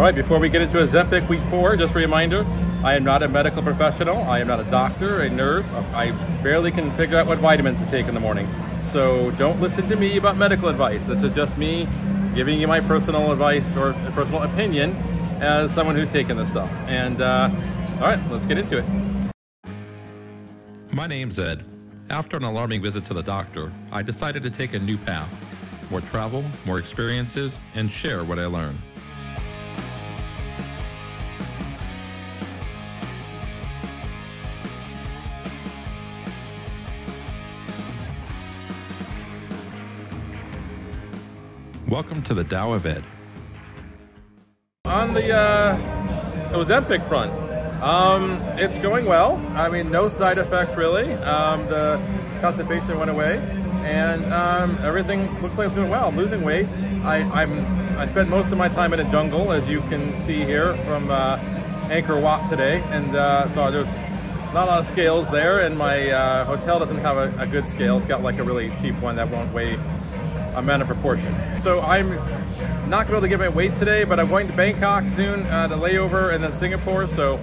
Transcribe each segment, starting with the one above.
All right, before we get into Ozempic week four, just a reminder, I am not a medical professional. I am not a doctor, a nurse. I barely can figure out what vitamins to take in the morning. So don't listen to me about medical advice. This is just me giving you my personal advice or personal opinion as someone who's taken this stuff. And uh, all right, let's get into it. My name's Ed. After an alarming visit to the doctor, I decided to take a new path. More travel, more experiences, and share what I learned. Welcome to the Tao of Ed. On the uh, Ozempic front, um, it's going well. I mean, no side effects really. Um, the constipation went away, and um, everything looks like it's going well. I'm losing weight. I, I'm I spent most of my time in a jungle, as you can see here from uh, Angkor Wat today, and uh, so there's not a lot of scales there, and my uh, hotel doesn't have a, a good scale. It's got like a really cheap one that won't weigh amount of proportion. So I'm not going to be able to get my weight today, but I'm going to Bangkok soon uh, to layover and then Singapore. So,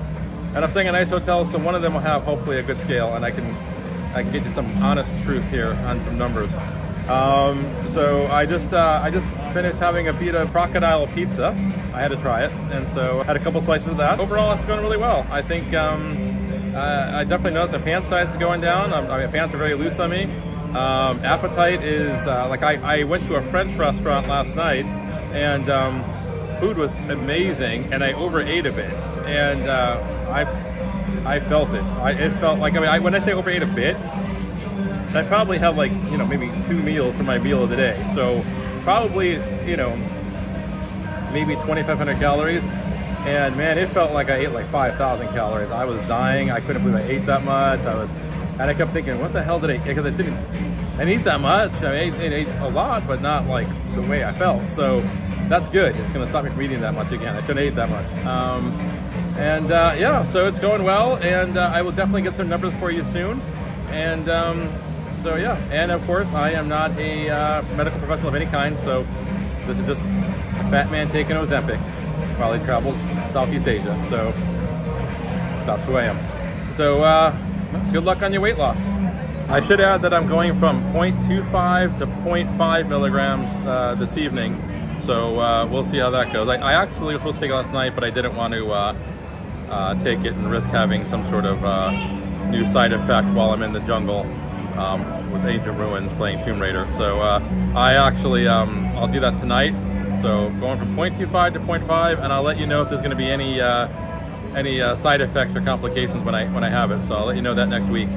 and I'm staying in a nice hotel, so one of them will have hopefully a good scale, and I can I can get you some honest truth here on some numbers. Um, so I just uh, I just finished having a pita crocodile pizza. I had to try it, and so I had a couple slices of that. Overall, it's going really well. I think um, uh, I definitely noticed my pant size is going down. I mean, pants are very loose on me. Um, appetite is uh, like I, I went to a French restaurant last night and um, food was amazing and I overate a bit and uh, I I felt it. I, it felt like I mean I, when I say overate a bit, I probably had like you know maybe two meals for my meal of the day. So probably you know maybe 2,500 calories. And man, it felt like I ate like 5,000 calories. I was dying. I couldn't believe I ate that much. I was and I kept thinking, what the hell did I, because I didn't, I eat that much. I ate, I ate a lot, but not like the way I felt. So that's good. It's going to stop me from eating that much again. I shouldn't eat that much. Um, and uh, yeah, so it's going well, and uh, I will definitely get some numbers for you soon. And um, so yeah, and of course, I am not a uh, medical professional of any kind, so this is just a fat man taking Ozempic while he travels Southeast Asia. So that's who I am. So uh, good luck on your weight loss. I should add that I'm going from 0.25 to 0.5 milligrams uh, this evening, so uh, we'll see how that goes. I, I, actually was supposed to take it last night, but I didn't want to uh, uh take it and risk having some sort of uh, new side effect while I'm in the jungle um, with ancient ruins playing Tomb Raider. So uh, I actually, um, I'll do that tonight. So going from 0.25 to 0.5, and I'll let you know if there's going to be any any uh, side effects or complications when I when I have it. So I'll let you know that next week.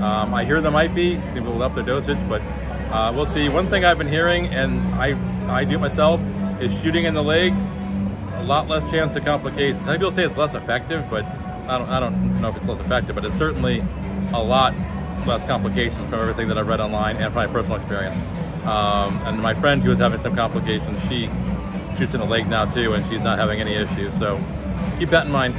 Um, I hear there might be, a little up their dosage, but uh, we'll see. One thing I've been hearing, and I I do it myself, is shooting in the leg. A lot less chance of complications. Some people say it's less effective, but I don't I don't know if it's less effective, but it's certainly a lot less complications from everything that I've read online and from my personal experience. Um, and my friend who was having some complications, she shoots in the leg now too, and she's not having any issues. So keep that in mind.